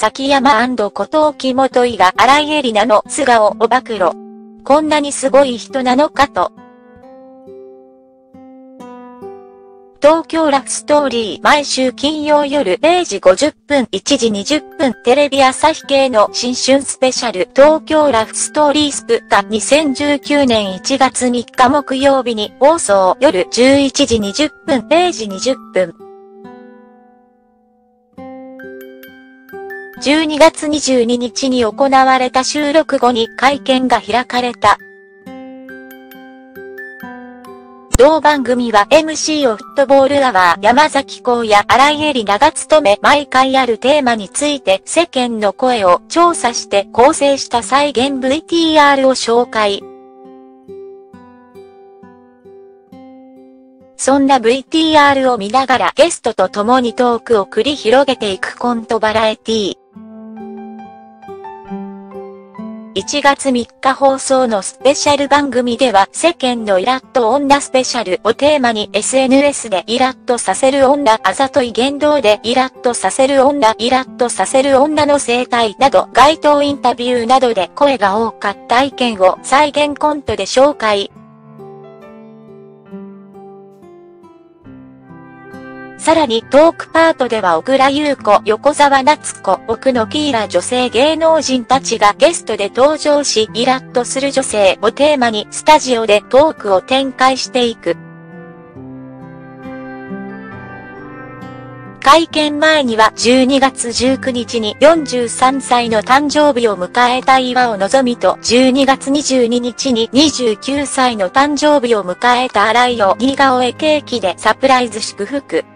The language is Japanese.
崎山後藤木元井が荒井エリナの素顔を暴露。こんなにすごい人なのかと。東京ラフストーリー毎週金曜夜0時50分1時20分テレビ朝日系の新春スペシャル東京ラフストーリースプが2019年1月3日木曜日に放送夜11時20分0時20分12月22日に行われた収録後に会見が開かれた。同番組は MC をフットボールアワー山崎公や荒井絵里奈が務め毎回あるテーマについて世間の声を調査して構成した再現 VTR を紹介。そんな VTR を見ながらゲストと共にトークを繰り広げていくコントバラエティー。1月3日放送のスペシャル番組では世間のイラッと女スペシャルをテーマに SNS でイラッとさせる女あざとい言動でイラッとさせる女イラッとさせる女の生態など街頭インタビューなどで声が多かった意見を再現コントで紹介。さらにトークパートでは小倉優子、横澤夏子、奥のキーラ女性芸能人たちがゲストで登場し、イラッとする女性をテーマにスタジオでトークを展開していく。会見前には12月19日に43歳の誕生日を迎えた岩尾望みと12月22日に29歳の誕生日を迎えた荒井を似顔絵ケーキでサプライズ祝福。